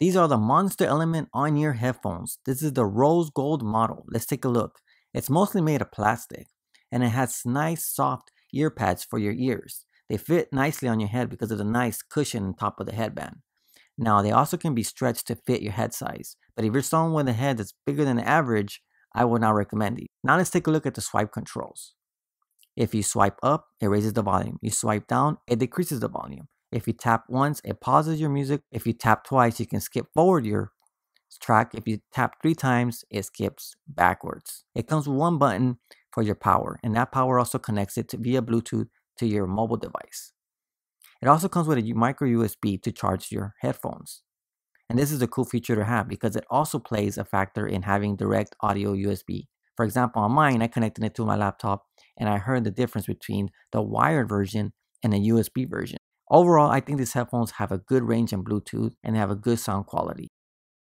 These are the Monster Element on ear headphones. This is the rose gold model. Let's take a look. It's mostly made of plastic and it has nice soft ear pads for your ears. They fit nicely on your head because of the nice cushion on top of the headband. Now, they also can be stretched to fit your head size, but if you're someone with a head that's bigger than average, I would not recommend these. Now, let's take a look at the swipe controls. If you swipe up, it raises the volume. You swipe down, it decreases the volume. If you tap once, it pauses your music. If you tap twice, you can skip forward your track. If you tap three times, it skips backwards. It comes with one button for your power, and that power also connects it via Bluetooth to your mobile device. It also comes with a micro USB to charge your headphones. And this is a cool feature to have because it also plays a factor in having direct audio USB. For example, on mine, I connected it to my laptop and I heard the difference between the wired version and the USB version. Overall, I think these headphones have a good range in Bluetooth and have a good sound quality.